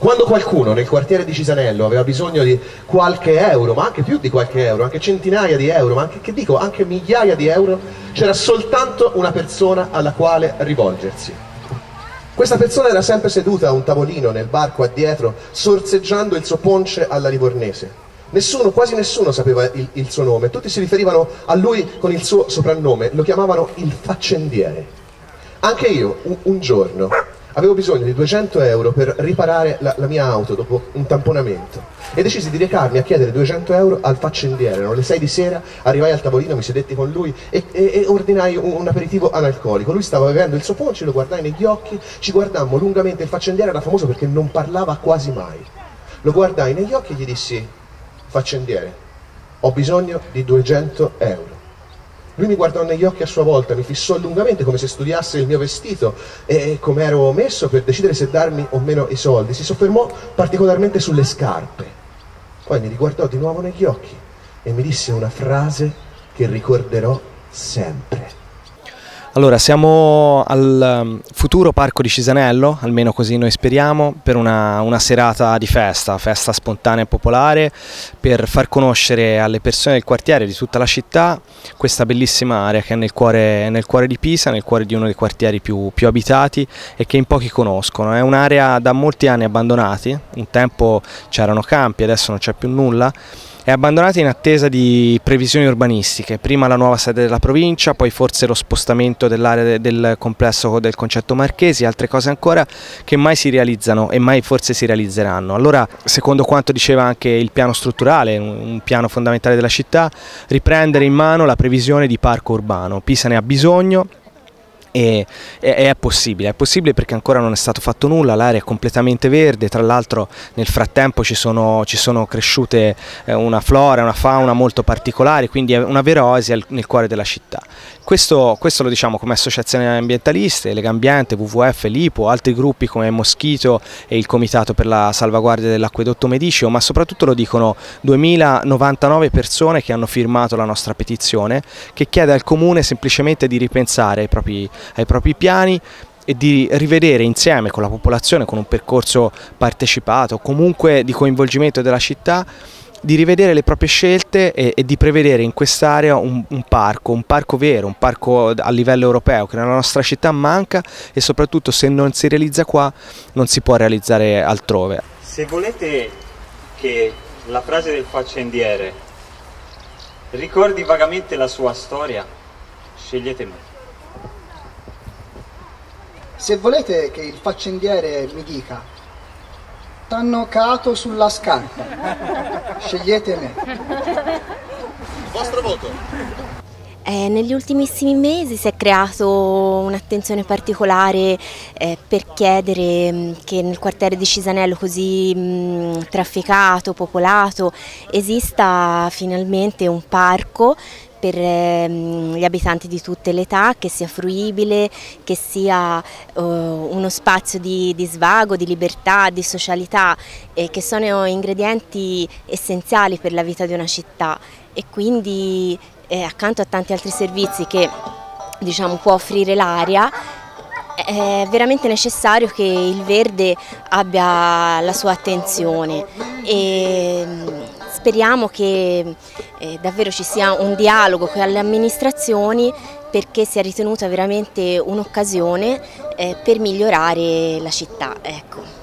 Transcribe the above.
Quando qualcuno nel quartiere di Cisanello aveva bisogno di qualche euro, ma anche più di qualche euro, anche centinaia di euro, ma anche, che dico, anche migliaia di euro, c'era soltanto una persona alla quale rivolgersi. Questa persona era sempre seduta a un tavolino nel barco addietro, sorseggiando il suo ponce alla livornese. Nessuno, quasi nessuno sapeva il, il, suo nome, tutti si riferivano a lui con il suo soprannome, lo chiamavano il faccendiere. Anche io, un, un giorno, avevo bisogno di 200 euro per riparare la, la, mia auto dopo un tamponamento e decisi di recarmi a chiedere 200 euro al faccendiere. Erano le 6 di sera, arrivai al tavolino, mi sedetti con lui e, e, e ordinai un, un, aperitivo analcolico. Lui stava bevendo il suo ponce, lo guardai negli occhi, ci guardammo lungamente. Il faccendiere era famoso perché non parlava quasi mai. Lo guardai negli occhi e gli dissi: Faccendiere, ho bisogno di 200 euro. Lui mi guardò negli occhi a sua volta, mi fissò lungamente come se studiasse il mio vestito e come ero messo per decidere se darmi o meno i soldi. Si soffermò particolarmente sulle scarpe. Poi mi riguardò di nuovo negli occhi e mi disse una frase che ricorderò sempre. Allora, siamo al um, futuro parco di Cisanello, almeno così noi speriamo, per una, una, serata di festa, festa spontanea e popolare, per far conoscere alle persone del quartiere, di tutta la città, questa bellissima area che è nel cuore, nel cuore di Pisa, nel cuore di uno dei quartieri più, più abitati e che in pochi conoscono. È un'area da molti anni abbandonati, un tempo c'erano campi, adesso non c'è più nulla è abbandonata in attesa di previsioni urbanistiche, prima la nuova sede della provincia, poi forse lo spostamento dell'area del complesso del concetto Marchesi, altre cose ancora che mai si realizzano e mai forse si realizzeranno. Allora, secondo quanto diceva anche il piano strutturale, un piano fondamentale della città, riprendere in mano la previsione di parco urbano. Pisa ne ha bisogno, e, e, è possibile, è possibile perché ancora non è stato fatto nulla, l'area è completamente verde, tra l'altro nel frattempo ci sono, ci sono cresciute eh, una flora una fauna molto particolari, quindi è una vera oasi nel cuore della città. Questo, questo, lo diciamo come associazioni ambientaliste, Legambiente, WWF, l'IPO, altri gruppi come Moschito e il Comitato per la salvaguardia dell'acquedotto Medicio, ma soprattutto lo dicono 2099 persone che hanno firmato la nostra petizione che chiede al Comune semplicemente di ripensare ai propri, ai propri piani e di rivedere insieme con la popolazione, con un percorso partecipato, comunque di coinvolgimento della città, di rivedere le proprie scelte e, e di prevedere in quest'area un, un, parco, un parco vero, un parco a livello europeo che nella nostra città manca e soprattutto se non si realizza qua non si può realizzare altrove. Se volete che la frase del faccendiere ricordi vagamente la sua storia, scegliete me. Se volete che il faccendiere mi dica t'hanno cato sulla scarpa, scegliete me. Vostro voto? Eh, negli ultimissimi mesi si è creato un'attenzione particolare eh, per chiedere mm, che nel quartiere di Cisanello così mh, mm, trafficato, popolato, esista finalmente un parco per ehm, gli abitanti di tutte le età, che sia fruibile, che sia uh, uno spazio di, di, svago, di libertà, di socialità, eh, che sono ingredienti essenziali per la vita di una città. E quindi eh, accanto a tanti altri servizi che diciamo, può offrire l'aria, è veramente necessario che il verde abbia la sua attenzione e speriamo che eh, davvero ci sia un dialogo con le amministrazioni perché sia ritenuta veramente un'occasione eh, per migliorare la città. Ecco.